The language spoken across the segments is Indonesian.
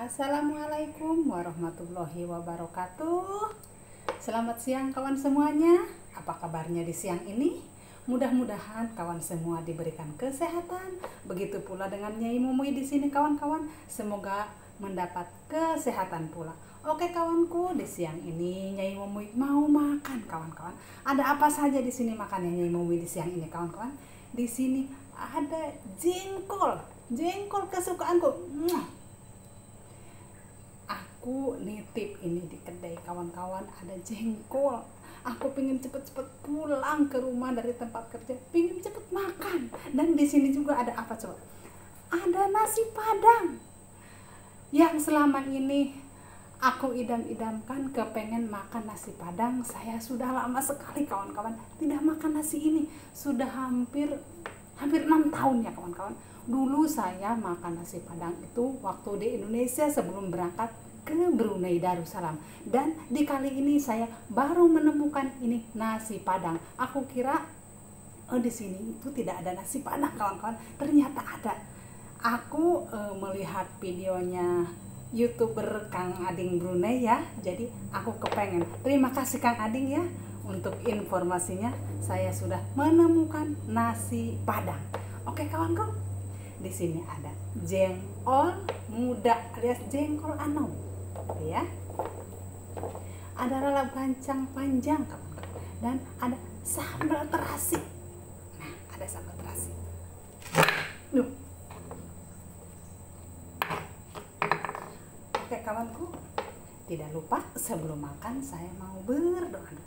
Assalamualaikum warahmatullahi wabarakatuh. Selamat siang kawan semuanya. Apa kabarnya di siang ini? Mudah-mudahan kawan semua diberikan kesehatan. Begitu pula dengan Nyai Mumui di sini kawan-kawan. Semoga mendapat kesehatan pula. Oke kawanku, di siang ini Nyai Mumui mau makan kawan-kawan. Ada apa saja di sini makannya Nyai Mumui di siang ini kawan-kawan? Di sini ada jengkol, jengkol kesukaanku. Aku nitip ini di kedai kawan-kawan ada jengkol. Aku pengen cepet-cepet pulang ke rumah dari tempat kerja pengen cepet makan. Dan di sini juga ada apa coba? Ada nasi padang. Yang selama ini aku idam-idamkan kepengen makan nasi padang saya sudah lama sekali kawan-kawan tidak makan nasi ini. Sudah hampir hampir enam tahun ya kawan-kawan. Dulu saya makan nasi padang itu waktu di Indonesia sebelum berangkat ke Brunei Darussalam. Dan di kali ini saya baru menemukan ini nasi padang. Aku kira oh di sini itu tidak ada nasi padang kawan-kawan. Ternyata ada. Aku uh, melihat videonya youtuber Kang Ading Brunei ya. Jadi aku kepengen. Terima kasih Kang Ading ya untuk informasinya. Saya sudah menemukan nasi padang. Oke kawanku di sini ada jengkol muda alias jengkol anom ya. Ada lalap gancang panjang dan ada sambal terasi. Nah ada sambal terasi. Duh. oke kawanku. Tidak lupa sebelum makan saya mau berdoa.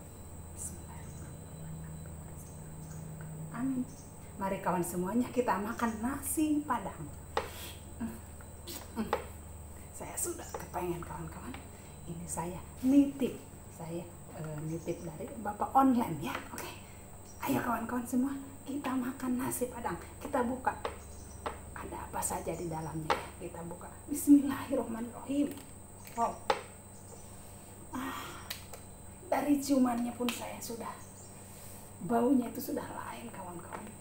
Amin. Mari kawan semuanya kita makan nasi padang. Sudah kepengen kawan-kawan ini saya nitip saya uh, nitip dari bapak online ya oke? Ayo kawan-kawan semua kita makan nasi padang kita buka. Ada apa saja di dalamnya? Kita buka. Bismillahirrahmanirrahim. Wow. Ah dari ciumannya pun saya sudah baunya itu sudah lain kawan-kawan.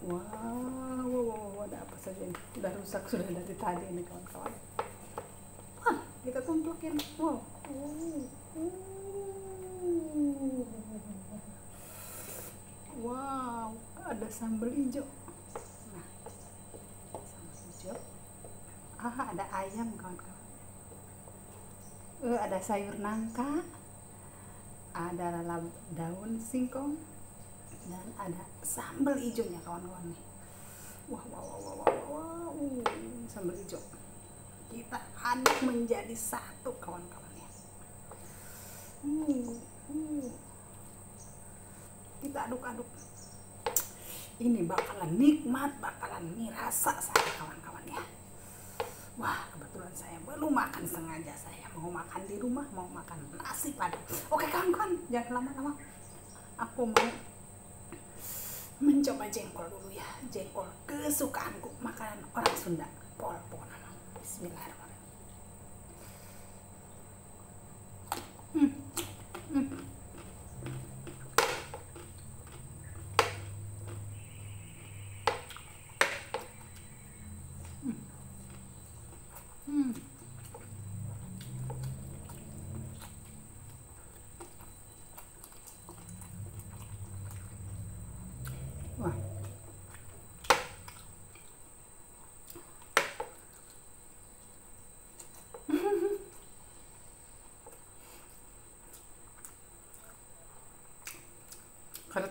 Wow, wow, wow, wow, ada apa saja ini? Sudah rusak sudah dari tadi ini kawan-kawan kita tumpukin wow. Wow ada sambal hijau. Nah sambal hijau ah ada ayam kawan-kawan. Uh, ada sayur nangka ada lalap daun singkong dan ada sambal hijaunya kawan-kawan. Nih wah wah wah wah wah, wah. Uh, sambal hijau kita aduk menjadi satu kawan-kawan ya. Hmm, hmm. kita aduk-aduk. Ini bakalan nikmat bakalan mirasa saya kawan-kawan ya. Wah kebetulan saya belum makan sengaja saya mau makan di rumah mau makan nasi padang. Oke kawan-kawan jangan lama-lama. Aku mau mencoba jengkol dulu ya. Jengkol kesukaanku makanan orang Sunda بسم الله الرحمن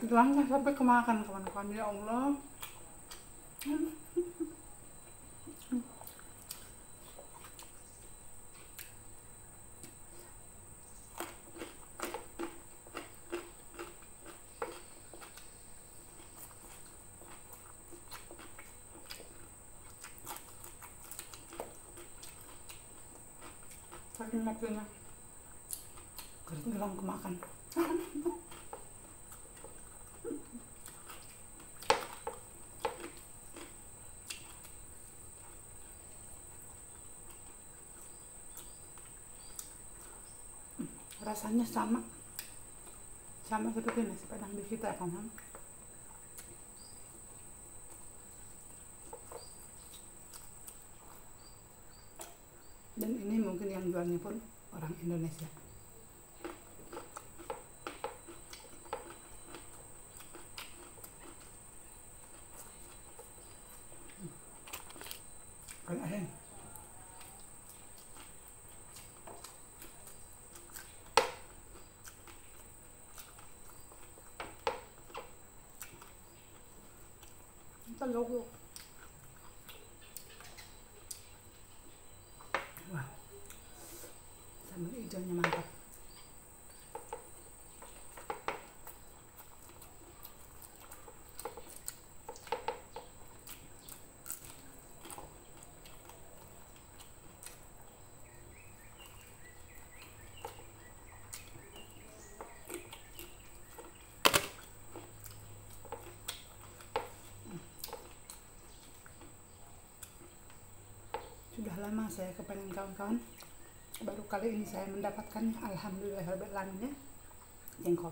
karena tulangnya sampai kemakan kawan-kawan. Ya Allah. Saking maksudnya karena tulang kemakan rasanya sama. Sama seperti nasi padang di kita kan dan ini mungkin yang jualnya pun orang Indonesia kan asin Tagaw Wah. Sambal hijaunya mantap. Sudah lama saya kepengen kawan-kawan. Baru kali ini saya mendapatkannya. Alhamdulillah ya. Jengkol.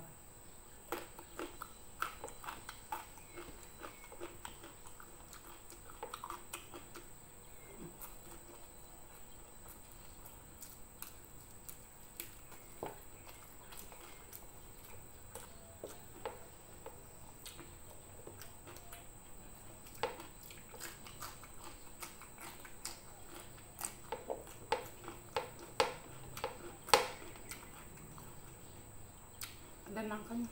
Ada nangkanya.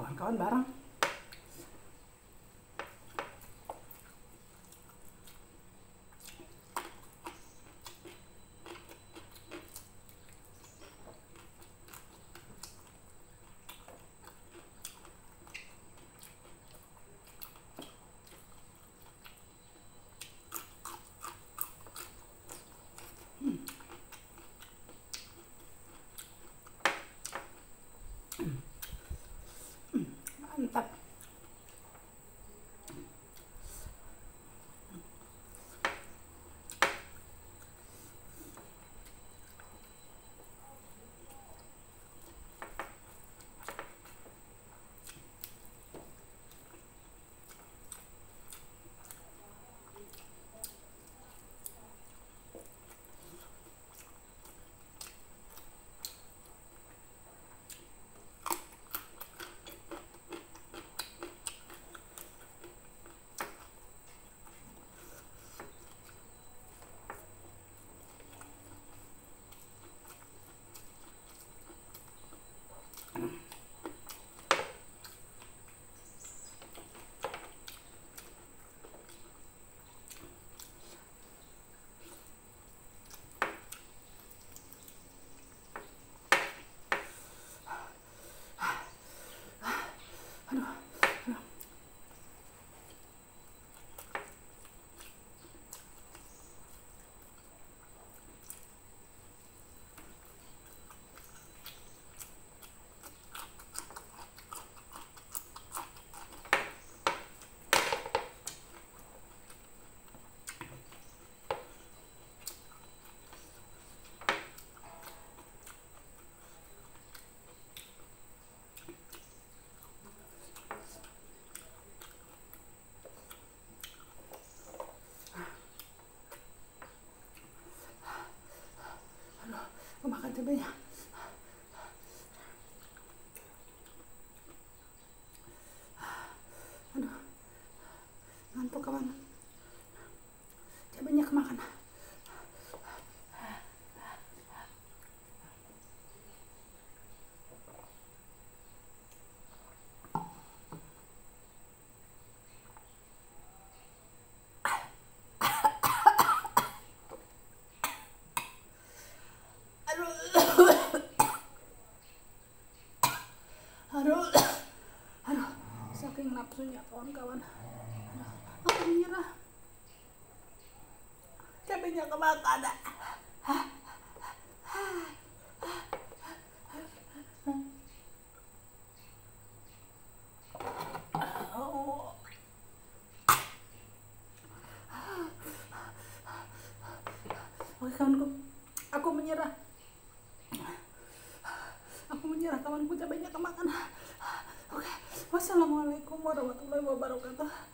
Ayo kawan-kawan bareng. Mantap. Aku makan cabenya. Aduh. Ngantuk kawan. Cabenya kemakan. Aduh. Aduh. Saking nafsunya kawan-kawan. Aku menyerah. Cabenya kemakan. oke kawanku aku menyerah aku menyerah kawanku cabainya kemakan oke wassalamualaikum warahmatullahi wabarakatuh